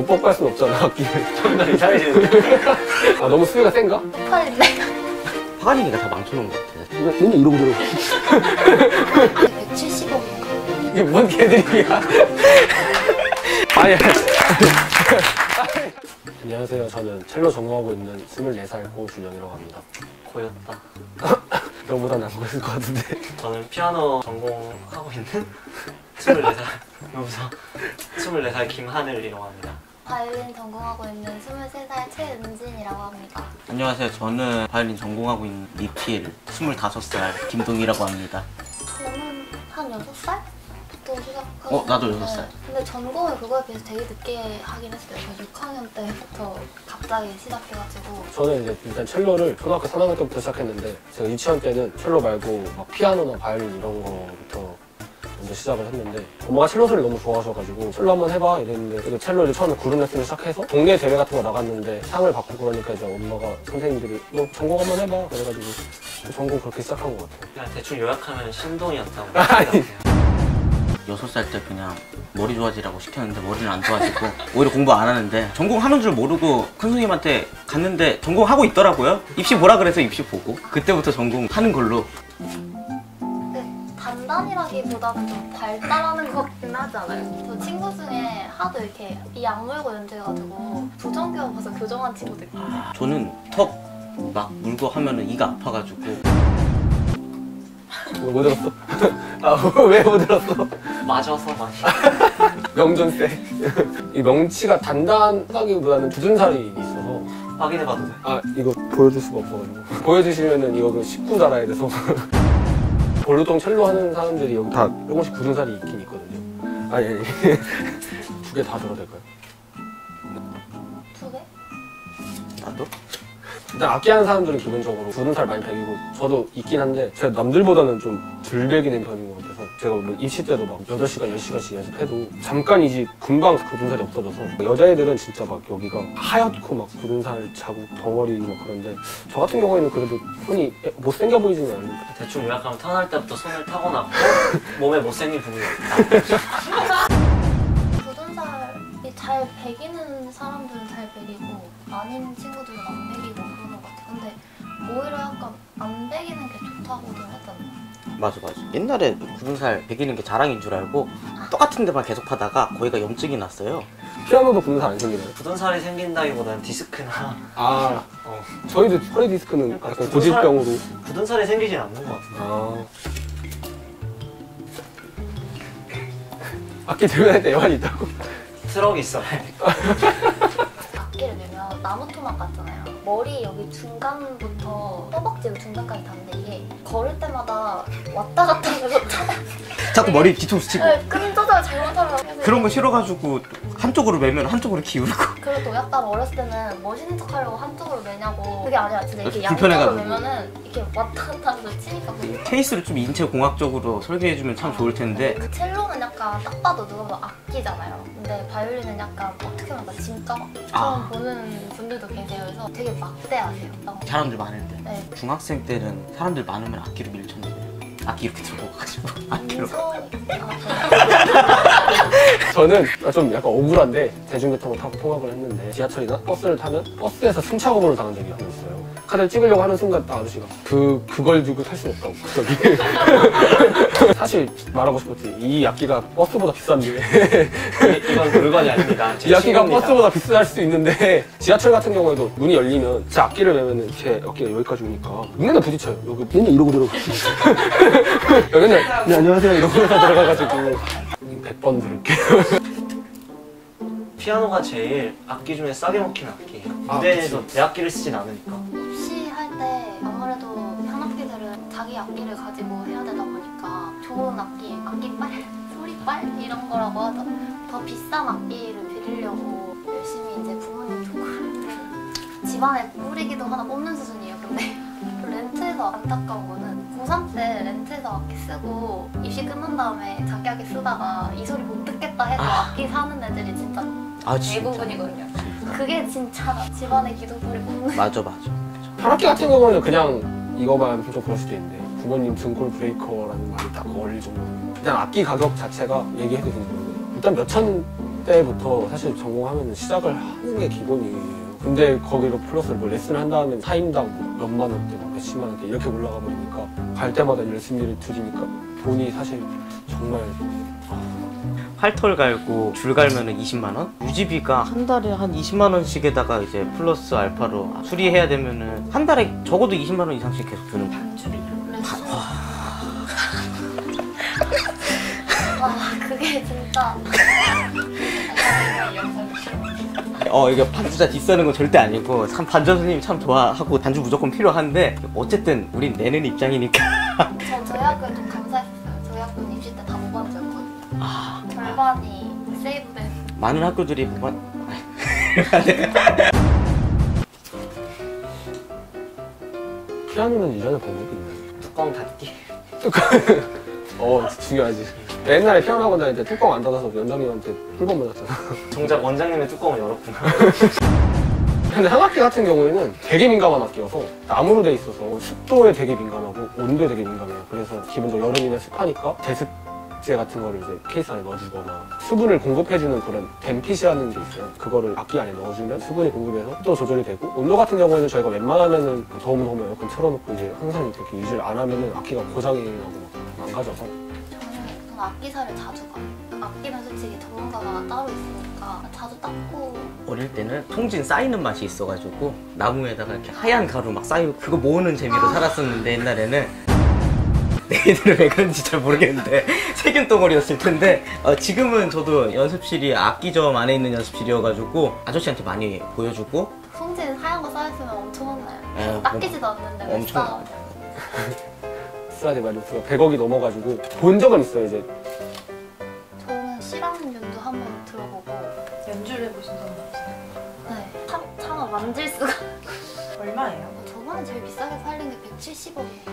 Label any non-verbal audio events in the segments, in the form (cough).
못 뽑고 할 수는 없잖아 악기를 점점 이상해지는데. 아 너무 수위가 센가? 쪽팔린데? 파가니니가 다 망쳐놓은 것 같아. 맨날 이러고 들어 170억인가? 이게 뭔 개들이야 아니 안녕하세요 저는 첼로 전공하고 있는 24살 고준영이라고 합니다 고였다. 너보다 나은 거였을 것 같은데 저는 피아노 전공하고 있는 (laughs) 24살. 여기서 24살 김하늘이라고 합니다. 바이올린 전공하고 있는 23살 최은진이라고 합니다. 안녕하세요. 저는 바이올린 전공하고 있는 미필 25살 김동희라고 합니다. 저는 한 6살 부터 시작하고 어, 나도 여섯 살. 근데 전공을 그거에 비해서 되게 늦게 하긴 했어요. 저 6학년 때부터 갑자기 시작해가지고 저는 이제 일단 첼로를 초등학교 3학년 때부터 시작했는데 제가 유치원 때는 첼로 말고 막 피아노나 바이올린 이런 거부터 먼저 시작을 했는데 엄마가 첼로 소리를 너무 좋아하셔가지고 첼로 한번 해봐 이랬는데 그리고 첼로를 처음에 구름 레슨을 시작해서 동네 대회 같은 거 나갔는데 상을 받고 그러니까 이제 엄마가 선생님들이 너 전공 한번 해봐 그래가지고 전공 그렇게 시작한 것 같아요 그냥 대충 요약하면 신동이었다고 아니. 생각해요. 6살 때 그냥 머리 좋아지라고 시켰는데 머리는 안 좋아지고 오히려 공부 안 하는데 전공하는 줄 모르고 큰 선생님한테 갔는데 전공하고 있더라고요. 입시 보라 그래서 입시 보고 그때부터 전공하는 걸로 근데 단단이라기보다는 좀 발달하는 것 같긴 하잖아요. 저 친구 중에 하도 이렇게 이 악물고 연주해가지고 부정교합 봐서 교정한 친구도 있고 저는 턱 막 물고 하면은 이가 아파가지고 못 들었어? (laughs) (laughs) 아 왜 못 들었어? 맞아서 많이. (laughs) 명전세 이 명치가 단단하기보다는 굳은 살이 있어서 확인해봐도 돼? 아 이거 보여줄 수가 없어가지고 보여주시면은 이거 그 19 달아야 돼서 볼루통 첼로 하는 사람들이 여기 다. 조금씩 굳은 살이 있긴 있거든요. 아니 아니. (laughs) 두 개 다 들어도 될까요? 두 개? 나도? 일단 악기 하는 사람들은 기본적으로 굳은 살 많이 배기고 저도 있긴 한데 제가 남들보다는 좀덜 배기는 편인 것 같아서 제가 뭐 입시 때도 막 8시간, 10시간씩 연습해도 잠깐이지 금방 굳은 살이 없어져서 여자애들은 진짜 막 여기가 하얗고 막 굳은 살 자국 덩어리 막 그런데 저 같은 경우에는 그래도 흔히 못생겨 보이지는 않는데 대충 요약하면 태어날 때부터 손을 타고났고 (laughs) 몸에 못생긴 부분이 없다. 굳은 살이 잘 배기는 사람들은 잘 배기고 아닌 친구들은 안 배기고 그러는 것 같아요. 근데 오히려 약간 안 배기는 게 좋다고도 하잖아요. 맞아 맞아 옛날에 굳은 살 베기는 게 자랑인 줄 알고 똑같은 데만 계속 하다가 거기가 염증이 났어요 피아노도 굳은 살안 생기나요? 굳은 살이 생긴다기보다는 디스크나 아 어, 저희도 허리 디스크는 약간 약간 굳은 살- 고질병으로 굳은 살이 생기진 않는 것 같은데. 아 악기 들고 다닐 때 애환이 있다고? 트럭이 있어야 악기를 메면 나무 토막 같잖아요. 머리 여기 중간부터 허벅지 중간까지 닿는데 이게 걸을 때마다 왔다 갔다 하면서 자꾸 머리 뒤통수 치고. 네, 끈 조절 잘못하면 그런 거 싫어가지고 한쪽으로 매면 한쪽으로 기울고 그리고 또 약간 어렸을 때는 멋있는 척 하려고 한쪽으로 매냐고 그게 아니라 진짜 이렇게 양쪽으로 불편해가지고. 매면은 이렇게 왔다 갔다 하면서 치니까 그 케이스를 좀 인체 공학적으로 설계해주면 참 좋을 텐데 첼로는 약간 딱 봐도 누가 봐도 악기잖아요. 근데 바이올린은 약간 어떻게 보면 진가처럼 아. 보는 분들도 계세요. 그래서 되게 막대하세요. 딱. 사람들 많을 때 네. 중학생 때는 사람들 많으면 악기로 밀쳤는데 악기 이렇게 들고 가가지고 (laughs) 악기로 (laughs) 저는 좀 약간 억울한데 대중교통을 타고 통학을 했는데 지하철이나 버스를 타면 버스에서 승차감으로 당한 적이 한 번 있어요. 카드를 찍으려고 하는 순간 딱 아저씨가 그 그걸 들고 탈 수는 없다고 저기 (laughs) 사실 말하고 싶었지 이 악기가 버스보다 비싼데 이- 이건 물건이 아닙니다. 제 이 악기가 친구입니다. 버스보다 비쌀 수 있는데 지하철 같은 경우에도 문이 열리면 제 악기를 매면은 제 어깨가 여기까지 오니까 맨날 부딪혀요. 여기 맨날 이러고 들어가. 맨날 네, 안녕하세요 이러고 들어가가지고 100번 들을게요. 피아노가 제일 악기 중에 싸게 먹히는 악기예요. 아, 무대에서 내 악기를 쓰진 않으니까. 입시 할때 아무래도 현악기들은 자기 악기를 가지고 해야 되다 보니까 좋은 악기, 악기빨, (laughs) 소리빨 이런 거라고 하죠. 더 비싼 악기를 빌리려고 열심히 이제 부모님 도구를 집안에 뿌리기도 하나 뽑는 수준이에요. 근데 렌트에서 안타까운 거는 고3 때 렌트에서 악기 쓰고 입시 끝난 다음에 자기 악기 쓰다가 이 소리 못 듣겠다 해서 아. 악기 사는 애들이 진짜 아 진짜 대부분이거든요. 그게 진짜 집안의 기둥뿌리 뽑는 맞아 맞아 타악기 같은 경우는 그냥 이거만 좀 그럴 수도 있는데 부모님 등골 breaker라는 말이 딱 어울릴 정도로 그냥 악기 가격 자체가 얘기해도 되는 거예요. 일단 몇천대부터 사실 전공하면 시작을 하는 게 기본이에요. 근데 거기로 플러스 뭐 레슨을 한 다음에 타임당 뭐 몇만 원대, 뭐 몇십만 원대 이렇게 올라가 버리니까 갈 때마다 열심히를 들이니까 돈이 사실 정말 팔털 갈고 줄 갈면은 20만 원? 유지비가 한 달에 한 20만 원씩에다가 이제 플러스 알파로 수리해야 되면은 한 달에 적어도 20만 원 이상씩 계속 드는 레슨. 와 그게 진짜. (laughs) 어 이게 반주자 뒷서는 건 절대 아니고 참 반주 선생님 참 좋아하고 단주 무조건 필요한데 어쨌든 우린 내는 입장이니까 저 저희 학교에 좀 감사했어요. 저희 학교는 입시 때다 무반주였거든요. 아 절반이 세이브된. 많은 학교들이 뭐가 피아노는 이전에 방법이 있나요? 뚜껑 닫기. (laughs) 어 중요하지. 옛날에 피아노 학원 다닐 때 뚜껑 안 닫아서 원장님한테 꿀밤 맞았잖아. (laughs) 정작 원장님의 뚜껑을 열었구나. (laughs) 근데 한 학기 같은 경우에는 되게 민감한 학기여서 나무로 돼 있어서 습도에 되게 민감하고 온도에 되게 민감해요. 그래서 기본적으로 여름이나 습하니까 제습제 같은 거를 이제 케이스 안에 넣어주거나 수분을 공급해주는 그런 댐핏이라는 게 있어요. 그거를 악기 안에 넣어주면 수분이 공급해서 습도 조절이 되고 온도 같은 경우에는 저희가 웬만하면은 더우면 더우면 에어컨 틀어놓고 이제 항상 이렇게 유지를 안 하면은 악기가 고장이 나고 막 망가져서 저는 악기사를 자주 가요. 악기는 솔직히 전문가가 따로 있으니까 자주 닦고 어릴 때는 통진 쌓이는 맛이 있어가지고 나무에다가 이렇게 하얀 가루 막 쌓이고 그거 모으는 재미로 아. 살았었는데 옛날에는 내일은 왜 그런지 잘 모르겠는데 (laughs) 세균 덩어리였을 텐데 어, 지금은 저도 연습실이 악기점 안에 있는 연습실이어가지고 아저씨한테 많이 보여주고 송진 하얀 거 쌓였으면 엄청 혼나요. 에, 닦이지도 않는데 왜 엄청 쌓아? 스트라디바리우스가 100억이 넘어가지고. 본 적은 있어요 이제. 저는 실험윤도 한번 들어보고. 연주를 해보신 적은 없어요? 네, 참, 차마 만질 수가. 얼마예요? 저번에 제일 비싸게 팔린 게 170억이에요.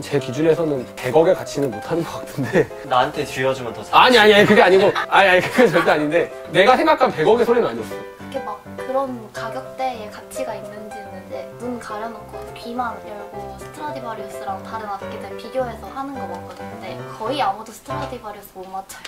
제 기준에서는 100억의 가치는 못하는 것 같은데. 나한테 쥐어주면 더 잘. 아니 아니 아니 그게 아니고. 아니 아니 그게 절대 아닌데. 내가 생각한 100억의 소리는 아니었어 그게 막 그런 가격대의 가치가 있는지는 이제 눈 가려놓고 귀만 열고 스트라디바리우스랑 다른 악기들 비교해서 하는 거 맞거든요. 근데 거의 아무도 스트라디바리우스 못 맞춰요.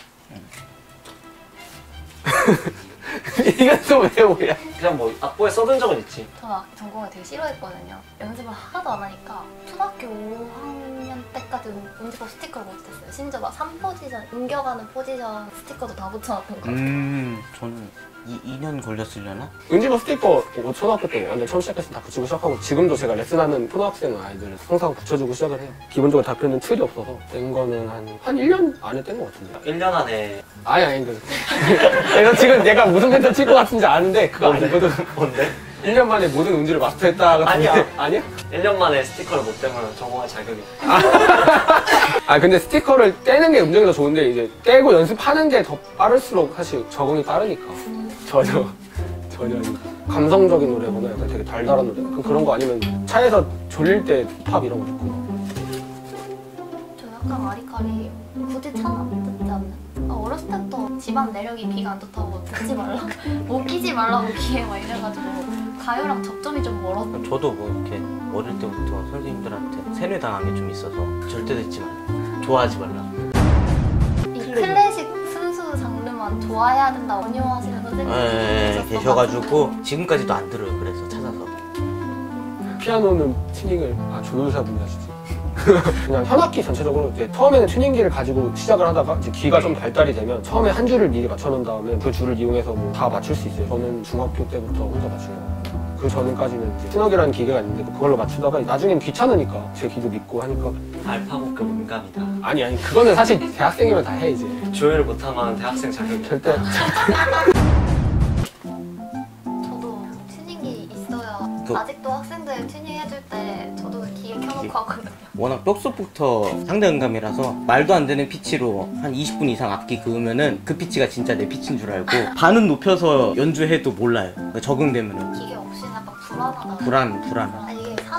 (laughs) 이건 또 왜 오야 그냥 뭐 악보에 써둔 적은 있지. 저는 악기 전공을 되게 싫어했거든요. 연습을 하나도 안 하니까 초등학교 5학년 때까지 운지법 스티커를 못 뗐어요. 심지어 막 3포지션, 옮겨가는 포지션 스티커도 다 붙여놨던 거. 음 저는 이, 2년 걸렸으려나? 은지버 스티커 뭐 초등학교 때 완전 처음 시작했을 때다 붙이고 시작하고 지금도 제가 레슨하는 초등학생 아이들 항상 붙여주고 시작을 해요 기본적으로 잡혀있는 틀이 없어서 뗀 거는 한, 한 1년 안에 뗀 것 같은데 1년 안에 아니 아니 그 (laughs) 내가 지금 내가 무슨 멘트 칠것 같은지 아는데 그거? 아니거든 뭔데? 1년 (laughs) 만에 모든 운지를 마스터했다 아니야. 아니야? 1년 만에 스티커를 못 떼면 전공할 자격이 없어. (laughs) 아 근데 스티커를 떼는 게 음정이 더 좋은데 이제 떼고 연습하는 게 더 빠를수록 사실 적응이 빠르니까 전혀 전혀. 감성적인 노래거나 약간 되게 달달한 노래 그럼 그런 거 아니면 차에서 졸릴 때 팝 이런 거 듣고 저 약간 아리까리 굳이 차나 듣지 않는. 아, 어렸을 때부터 집안 내력이 귀가 안 좋다고 듣지 말라고 (laughs) 못 끼지 말라고 귀에 막 이래가지고 가요랑 접점이 좀 멀었. 저도 뭐 이렇게 어릴 때부터 선생님들한테 세뇌당한 게 좀 있어서 절대 듣지 말라 좋아하지 말라 이 클래식 순수 장르만 좋아해야 된다 원효하시는 선생님이 예, 계셨어가지고. 계셔가지고 지금까지도 안 들어요. 그래서 찾아서. 피아노는 튜닝을 아 조율사분이 하시지. (laughs) 그냥 현악기 전체적으로 이제 처음에는 튜닝기를 가지고 시작을 하다가 이제 귀가 좀 발달이 되면 처음에 한 줄을 미리 맞춰놓은 다음에 그 줄을 이용해서 뭐 다 맞출 수 있어요. 저는 중학교 때부터 혼자 같아요 그 전까지는 이제 튜너기라는 기계가 있는데 그걸로 맞추다가 나중엔 귀찮으니까 제 귀도 믿고 하니까. 알파고급 음감이다. 아니 아니 그거는 사실 대학생이면 다 해 이제. 조율 못하면 대학생 자격이 절대 (laughs) 그- 아직도 학생들 튜닝 해줄 때 저도 기계 켜놓고 하거든요. 워낙 뼛속부터 상대 음감이라서 말도 안 되는 피치로 한 20분 이상 악기 그으면은 그 피치가 진짜 내 피치인 줄 알고 (laughs) 반은 높여서 연주해도 몰라요 그러니까 적응되면은 기계 없이 약간 불안하다. 불안 불안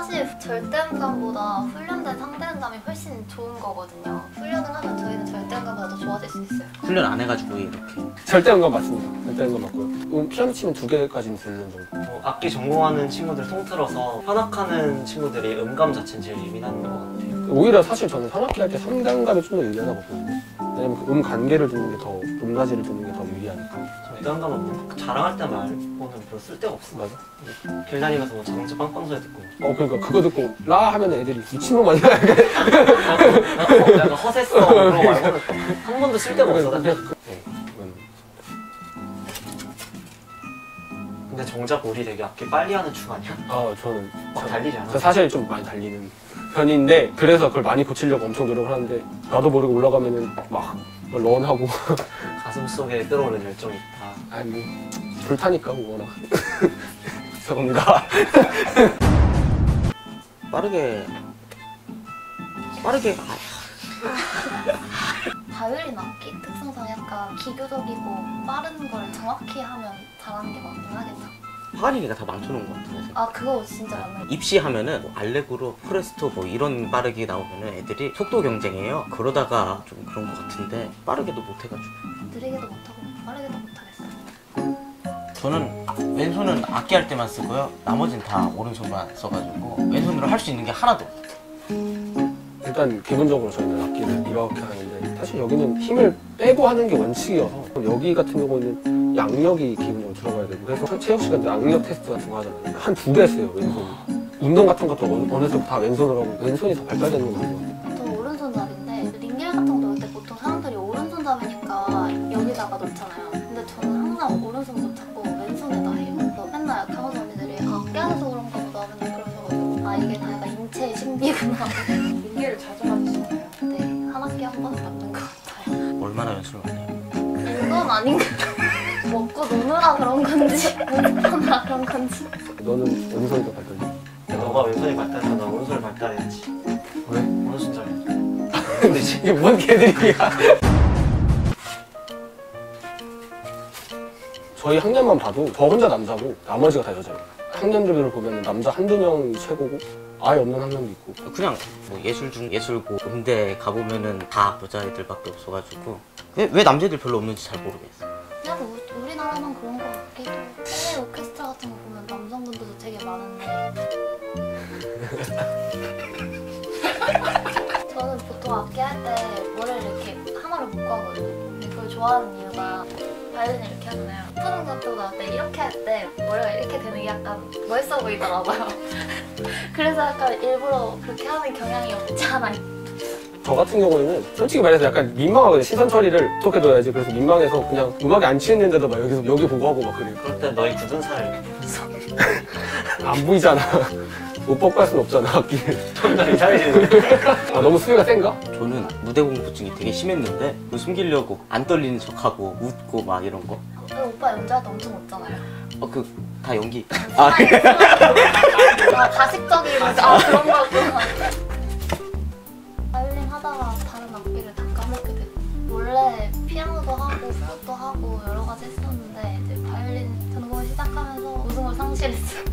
사실 절대음감보다 훈련된 상대음감이 훨씬 좋은 거거든요. 훈련을 하면 저희는 절대음감보다 더 좋아질 수 있어요. 훈련 안 해가지고 이렇게 절대 음감 맞습니다 절대 음감 맞고요 음, 피아노 치면 두 개까지는 듣는 정도 뭐 악기 전공하는 친구들 통틀어서 현악하는 친구들이 음감 자체는 제일 예민한 것 같아요. 오히려 사실 저는 현악기 할 때 상대음감이 좀 더 유리하다고 보거든요 왜냐면 그음 간계를 듣는 게 더 음낮이를 듣는 게 더 유리하고 저 가면 뭐 자랑할 때 말고는 별로 쓸데가 없어. 맞아. 길 다니면서 뭐 장주 빵빵 소리 듣고. 어 그러니까 그거 듣고 라 하면 애들이 미친놈 아니야? 약간, 허- 약간 허세성 그런 거 말고는 한 번도 쓸데가 없어. 나. 그냥 그- 네, 그건 근데 정작 우리 되게 악기 빨리 하는 중 아니야? 아 저는 막 달리지 않아? 저 사실 좀 많이 달리는 편인데 그래서 그걸 많이 고치려고 엄청 노력을 하는데 나도 모르게 올라가면은 막 런하고 (laughs) 가슴 속에 끓어오르는 열정이 있다. 아니 뭐 불타니까 뭐 워낙 (laughs) 죄송합니다 (laughs) 빠르게 빠르게 바이올린 악기 특성상 약간 기교적이고 빠른 걸 정확히 하면 잘하는 게 맞긴 하겠다. 파가니니가 다 망쳐놓은 것 같아요. 아 그거 진짜 맞는 거. 입시하면은 뭐 알레그로, 프레스토 뭐 이런 빠르게 나오면은 애들이 속도 경쟁해요. 그러다가 좀 그런 것 같은데 빠르게도 못해가지고. 느리게도 못하고 빠르게도 못하겠어요. 저는 왼손은 악기 할 때만 쓰고요. 나머지는 다 오른손만 써가지고 왼손으로 할 수 있는 게 하나도 없어요. 일단 기본적으로 저희는 악기를 이렇게 하는데 사실 여기는 힘을 빼고 하는 게 원칙이어서 여기 같은 경우는 양력이 기본적으로 들어가야 되고 그래서 체육 시간 때 양력 테스트 같은 거 하잖아요 한두배 했어요 왼손 운동 같은 것도 어느, 어느 때부터 다 왼손으로 하고 왼손이 더 발달되는 거 같아요 저 오른손잡인데 링겔 같은 거 넣을 때 보통 사람들이 오른손잡이니까 여기다가 넣잖아요. 근데 저는 항상 오른손 못 찾고 왼손에다 해요. 그래서 맨날 강호수 언니들이 아, 안에서 그런가 보다 맨날 그러셔가지고 아 이게 다 약간 인체의 신비구나. 링겔을 자주 맞으시나요? 네, 한 학기 한 번은 맞는 것 같아요. 얼마나 연습을 많이 해요? 이건 아닌가? (laughs) 먹고 노느라 그런 건지 연습하느라 그런 건지 너는 왼손이 더 발달돼 너가 왼손이 발달해서 나 오른손이 발달해야지. 왜? 오른손잡이. (laughs) 근데 이게 뭔 개들이야 저희 학년만 봐도 저 혼자 남자고 나머지가 다 여자예요. 학년들을 보면 남자 한두 명이 최고고 아예 없는 학년도 있고. 그냥 뭐 예술 중 예술고 음대 가보면은 다 여자애들밖에 없어가지고 왜, 왜 남자애들 별로 없는지 잘 모르겠어요. 그냥 우- 우리나라만 그런 것 같기도 해외 오케스트라 같은 거 보면 남성분들도 되게 많은데. (laughs) 저는 보통 악기 할 때 머리를 이렇게 하나를 묶고 하거든요 근데 그걸 좋아하는 이유가 바이올린 이렇게 하잖아요. 푸는 것도 나올 때 이렇게 할 때 머리가 이렇게 되는 게 약간 멋있어 보이더라고요. (laughs) 그래서 약간 일부러 그렇게 하는 경향이 없지 않아 저 같은 경우에는 솔직히 말해서 약간 민망하거든요. 시선 처리를 어떻게 둬야지. 그래서 민망해서 그냥 음악이 안 치는데도 막 여기서 여기 보고 하고 막 그래요. 그럴 땐 너희 굳은 살 (laughs) 안 보이잖아 할 수는 없잖아 악기를 점점 이상해지는 아, 너무 수위가 센가? 저는 무대 공포증이 되게 심했는데 그거 숨기려고 안 떨리는 척하고 웃고 막 이런 거. 근데 오빠 연주할 때 엄청 웃잖아요 어 그 다 연기. 아 아, 가식적인 아 그런 거구나. 바이올린 하다가 다른 악기를 다 까먹게 됐고 원래 피아노도 하고 플룻도 하고 여러 가지 했었는데 이제 바이올린 전공을 시작하면서 우승을 상실했어요.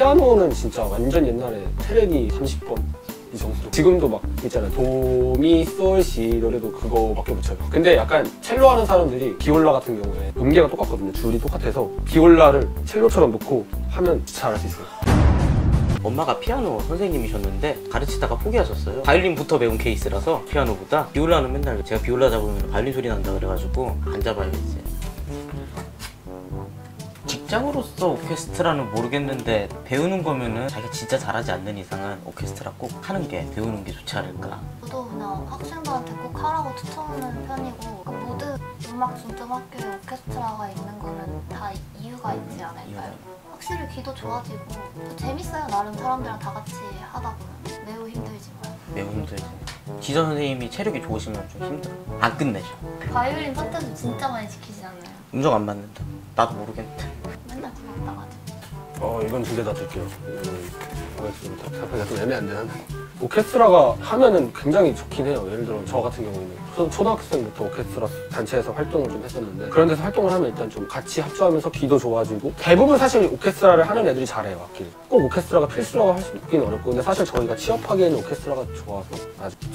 피아노는 진짜 완전 옛날에 테레비 30번 이 정도. 지금도 막 있잖아요. 도미 솔시 노래도 그거밖에 못 쳐요. 근데 약간 첼로 하는 사람들이 비올라 같은 경우에 음계가 똑같거든요. 줄이 똑같아서 비올라를 첼로처럼 놓고 하면 잘할 수 있어요. 엄마가 피아노 선생님이셨는데 가르치다가 포기하셨어요. 바이올린부터 배운 케이스라서 피아노보다 비올라는 맨날 제가 비올라 잡으면 바이올린 소리 난다 그래가지고 안 잡아야겠지. 직장으로서 오케스트라는 모르겠는데 배우는 거면은 자기가 진짜 잘하지 않는 이상은 오케스트라 꼭 하는 게 배우는 게 좋지 않을까. 저도 그냥 학생들한테 꼭 하라고 추천하는 편이고 그러니까 모든 음악 중점 학교에 오케스트라가 있는 거는 다 이유가 있지 않을까요? 확실히 귀도 좋아지고 또 재밌어요 나름 사람들이랑 다 같이 하다 보면 매우 힘들지만 매우 힘들지. 지전 선생님이 체력이 좋으시면 좀 힘들어. 안 끝내죠. 바이올린 파트도 진짜 많이 지키지 않나요? 음정 안 맞는다. 나도 모르겠는데. 어 이건 두 개 다 드릴게요. 이거는 좀 답하기가 좀 애매한데. 하나 오케스트라가 하면은 굉장히 좋긴 해요. 예를 들어 저 같은 경우에는. 초, 초등학생 때부터 오케스트라 단체에서 활동을 좀 했었는데 그런 데서 활동을 하면 일단 좀 같이 합주하면서 귀도 좋아지고 대부분 사실 오케스트라를 하는 애들이 잘해요 악기를. 꼭 오케스트라가 필수라고 할 수 있긴 어렵고 근데 사실 저희가 취업하기에는 오케스트라가 좋아서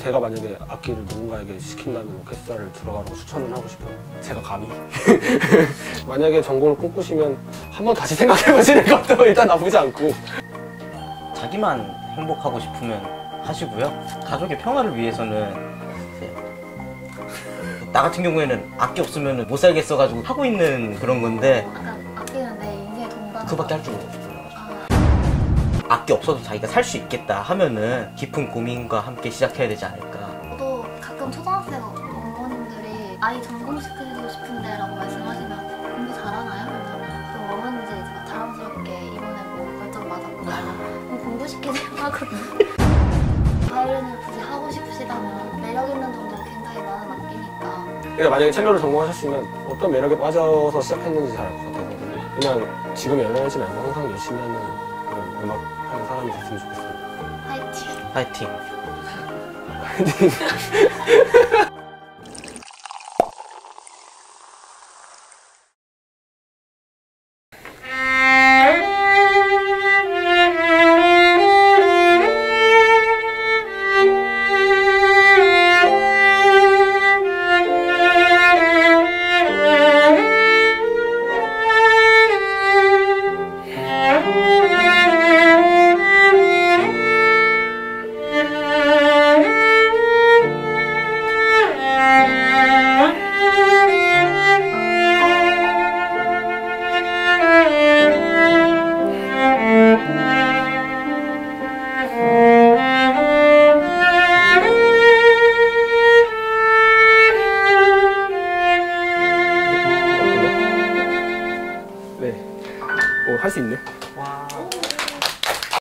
제가 만약에 악기를 누군가에게 시킨다면 오케스트라를 들어가라고 추천을 하고 싶어요. 제가 감히. (laughs) 만약에 전공을 꿈꾸시면 한번 다시 생각해보시는 것도 일단 나쁘지 않고. 자기만 행복하고 싶으면 하시고요. 가족의 평화를 위해서는 나 같은 경우에는 악기 없으면 못 살겠어 가지고 하고 있는 그런 건데 아끼는 내 인생의 동반. 그밖에 할줄 몰라가지고 아, 악기 없어도 자기가 살 수 있겠다 하면은 깊은 고민과 함께 시작해야 되지 않을까 저도 가끔 초등학생 어머님들이 아이 전공시키고 싶은데 라고 말씀하시면 공부 잘하나요? 그러면 그 어머님들이 이제 막 자랑스럽게 이번에 뭐 결정 맞았고 그럼 공부시키세요 하거든요. (laughs) 바이올린을 굳이 하고 싶으시다면 매력 있는 점도 굉장히 많은 악기니까 그러니까 만약에 첼로를 전공하셨으면 어떤 매력에 빠져서 시작했는지 잘 알 것 같아요. 그냥 지금 연애하지 말고 항상 열심히 하는 그런 음악 하는 사람이 됐으면 좋겠어요. 화이팅! 파이팅 (laughs)